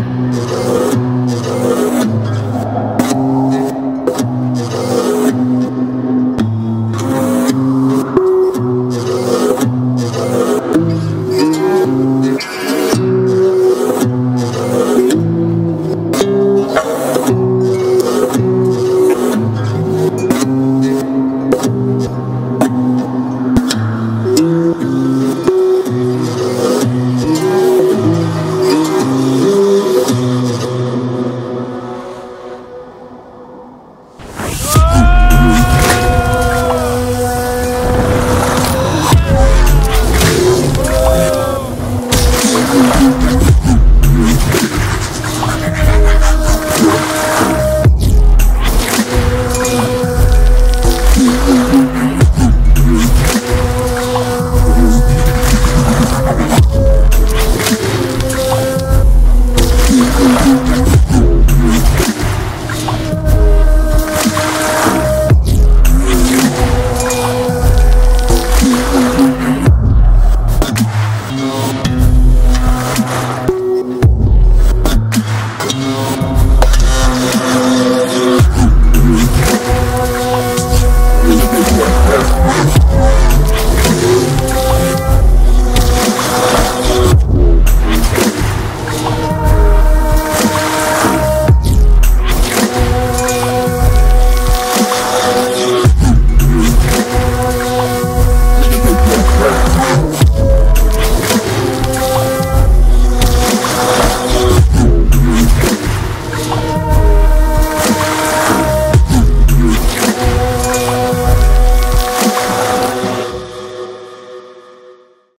Música